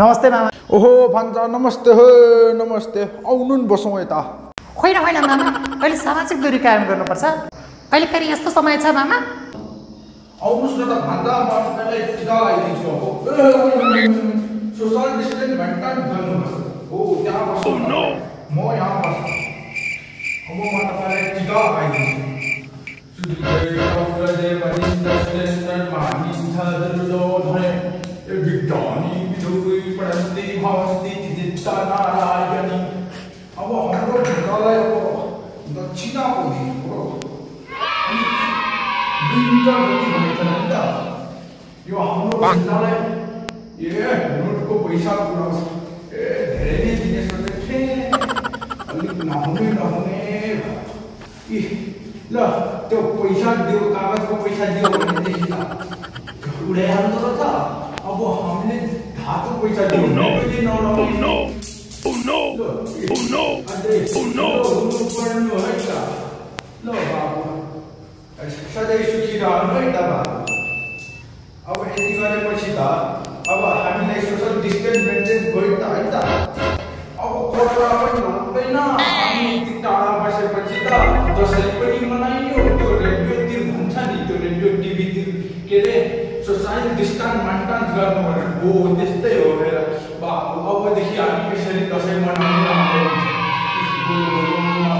नमस्ते मामा। ओहो भन्छ नमस्ते हो नमस्ते। आउनु नि बसौँ यता। होइन होइन मामा। अहिले सामाजिक दूरी कायम गर्नुपर्छ? अहिले फेरि यस्तो समय छ मामा? आउनुहोस् न त भन्दा म तपाईँलाई टिका लगाइदिन्छु अब। सोसल डिस्टेन्स मेन्टेन गर्नुहोस्। हो त्यहाँ बस्नु म यहाँ बस्छु अब म तपाईँलाई विज्ञानी विदुरी पढन्ति भवन्ति चित्ता नारायणी अब हाम्रो ढुङ्गालाई अब दक्षिणाको दिनु हो दुईवटा गति भनेको छ नि त यो हाम्रो ढुङ्गालाई ए नोटको पैसा पुऱ्याउँछ ए धेरै नै दिने सोचेको थिएँ अलिक नहुने नहुने इ ल त्यो पैसा दियो कागजको पैसा दियो भनेदेखि त उडाइहाल्दो रहेछ अब हामीले धातु पैसा दियो कहिले नउडाउने Oh no! ल, Oh no! अझै Oh no! हुनु पर्नु है त ल बाबु सधैँ सुखी रहनु है त बाबु अब यति गरेपछि त अब हामीलाई सोसल डिस्टेन्स मेन्टेन भयो त है त अब कोरोना पनि हामी यति टाढा बसेपछि त दसैँ पनि मनाइयो त्यो रेडियोतिर भन्छ नि त्यो रेडियो टिभीतिर के अरे सोसाइटी डिस्टेन्स मेन्टेन गर्नु भनेर हो त्यस्तै हो हेर बाबु अबदेखि हामी यसरी दसैँ मनाउनु राम्रो हुन्छ।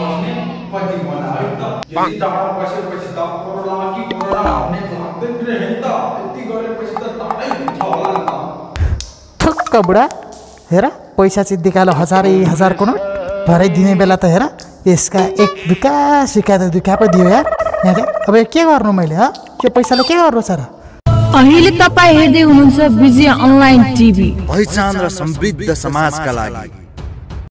बस्ने कति भन है त? यति टाढा बसेपछि त कोरोना कि कोरोना भन्ने लाग्दैन रहे नि त? यति गरेपछि त टाढै हुन्छ होला नि त। ठुक्क बुढा हेर पैसा चाहिँ निकालो हजारै हजारको नोट भरे दिने बेला त हेर यसका एक दुका सिका त दुका पो दियो यार। यहाँ चाहिँ अब यो के गर्नु मैले ह? यो पैसाले के गर्नु छ र? अहिले तपाईँ हेर्दै हुनुहुन्छ विजय अनलाइन टिभी। पहिचान र समृद्ध समाजका लागि।